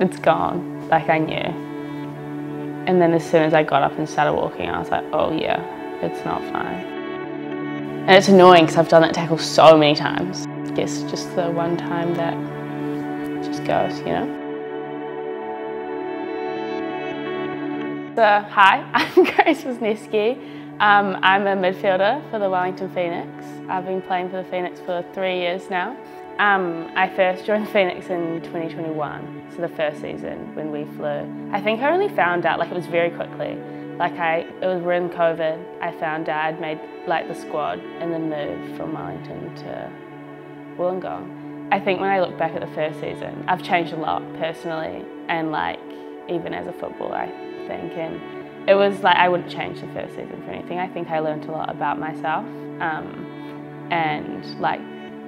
it's gone, like I knew. And then as soon as I got up and started walking, I was like, oh yeah, it's not fine. And it's annoying because I've done that tackle so many times. I guess just the one time that just goes, you know? So, hi, I'm Grace Wisnewski. Um, I'm a midfielder for the Wellington Phoenix. I've been playing for the Phoenix for three years now. Um, I first joined Phoenix in 2021, so the first season when we flew. I think I only found out, like it was very quickly, like I, it was in COVID, I found out I'd made like the squad and then moved from Wellington to Wollongong. I think when I look back at the first season, I've changed a lot personally and like even as a footballer, I think. And it was like I wouldn't change the first season for anything. I think I learned a lot about myself um, and like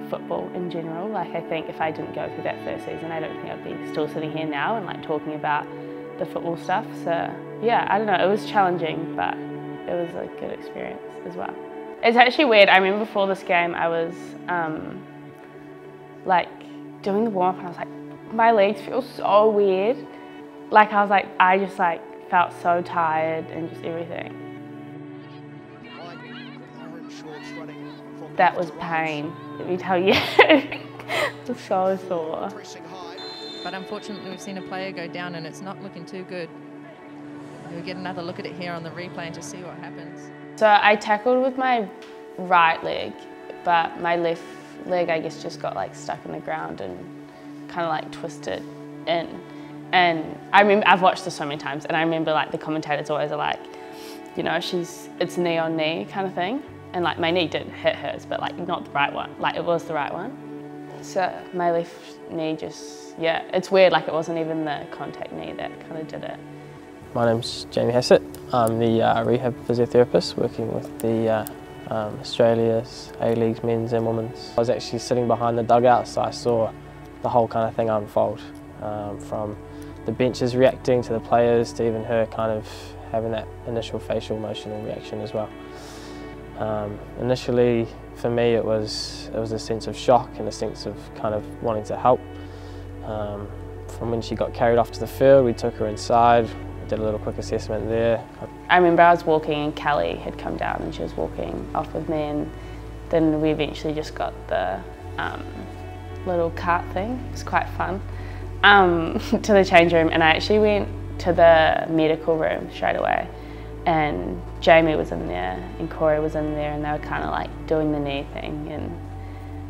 football in general. Like I think if I didn't go through that first season, I don't think I'd be still sitting here now and like talking about the football stuff. So yeah, I don't know, it was challenging, but it was a good experience as well. It's actually weird. I remember before this game, I was um, like doing the warm up and I was like, my legs feel so weird. Like I was like, I just like felt so tired and just everything. That was pain, let me tell you. was so sore. But unfortunately we've seen a player go down and it's not looking too good. We'll get another look at it here on the replay and to see what happens. So I tackled with my right leg, but my left leg I guess just got like stuck in the ground and kind of like twisted in. And I remember, I've watched this so many times and I remember like the commentators always are like, you know, she's, it's knee on knee kind of thing. And like my knee didn't hit hers, but like not the right one. Like it was the right one. So my left knee just, yeah, it's weird. Like it wasn't even the contact knee that kind of did it. My name's Jamie Hassett. I'm the uh, rehab physiotherapist working with the uh, um, Australia's A-Leagues men's and women's. I was actually sitting behind the dugout so I saw the whole kind of thing unfold um, from the benches reacting to the players to even her kind of having that initial facial emotional reaction as well. Um, initially for me it was it was a sense of shock and a sense of kind of wanting to help. Um, from when she got carried off to the field we took her inside, did a little quick assessment there. I remember I was walking and Kelly had come down and she was walking off with me and then we eventually just got the um, little cart thing. It was quite fun. Um, to the change room and I actually went to the medical room straight away and Jamie was in there and Corey was in there and they were kind of like doing the knee thing and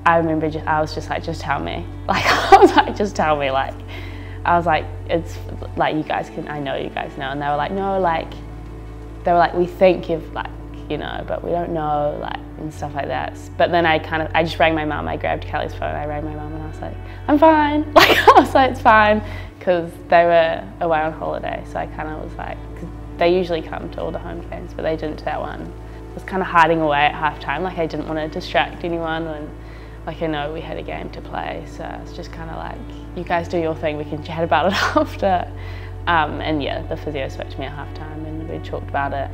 I remember just, I was just like, just tell me. Like, I was like, just tell me, like, I was like, it's like you guys can, I know you guys know. And they were like, no, like, they were like, we think you've like, you know, but we don't know, like, and stuff like that. But then I kind of, I just rang my mum, I grabbed Kelly's phone, I rang my mum and I was like, I'm fine. Like, I was like, it's fine. Because they were away on holiday. So I kind of was like, they usually come to all the home games, but they didn't to that one. I was kind of hiding away at half time, like I didn't want to distract anyone. And, like I know we had a game to play, so it's just kind of like, you guys do your thing, we can chat about it after. Um, and yeah, the physio spoke to me at half time and we talked about it,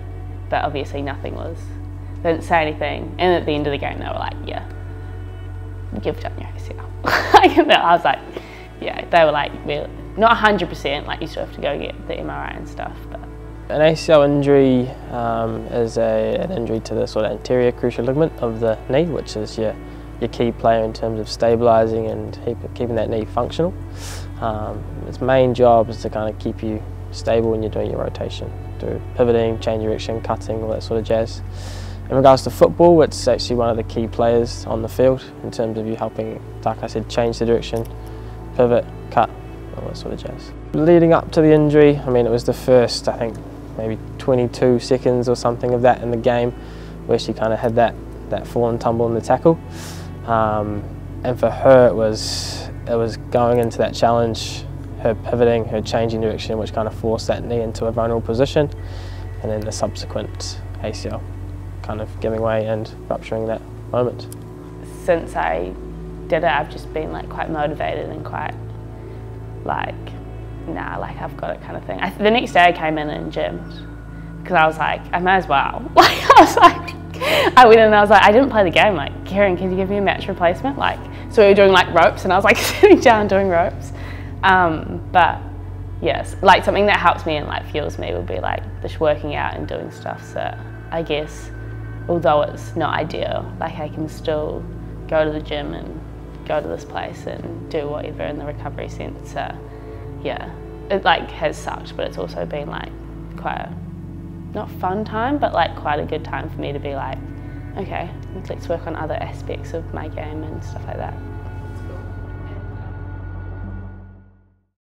but obviously nothing was, they didn't say anything. And at the end of the game, they were like, yeah, Give it up, you've done your ACL. I was like, yeah, they were like, we're not 100%, like you still have to go get the MRI and stuff. But. An ACL injury um, is a, an injury to the sort of anterior cruciate ligament of the knee, which is your your key player in terms of stabilising and keeping that knee functional. Um, its main job is to kind of keep you stable when you're doing your rotation, do pivoting, change direction, cutting, all that sort of jazz. In regards to football, it's actually one of the key players on the field in terms of you helping, like I said, change the direction, pivot, cut, all that sort of jazz. Leading up to the injury, I mean, it was the first, I think, maybe 22 seconds or something of that in the game where she kind of had that, that fall and tumble in the tackle. Um, and for her, it was it was going into that challenge, her pivoting, her changing direction, which kind of forced that knee into a vulnerable position, and then the subsequent ACL kind of giving way and rupturing that moment. Since I did it, I've just been like quite motivated and quite like, nah, like I've got it kind of thing. I, the next day I came in and gymmed because I was like, I might as well. Like I was like, I went in and I was like, I didn't play the game. Like, Karen, can you give me a match replacement? Like, so we were doing like ropes and I was like sitting down doing ropes. Um, but yes, like something that helps me and like fuels me would be like just working out and doing stuff. So I guess although it's not ideal, like I can still go to the gym and go to this place and do whatever in the recovery sense. So yeah, it like has sucked, but it's also been like quite a not fun time, but like quite a good time for me to be like, okay, let's work on other aspects of my game and stuff like that.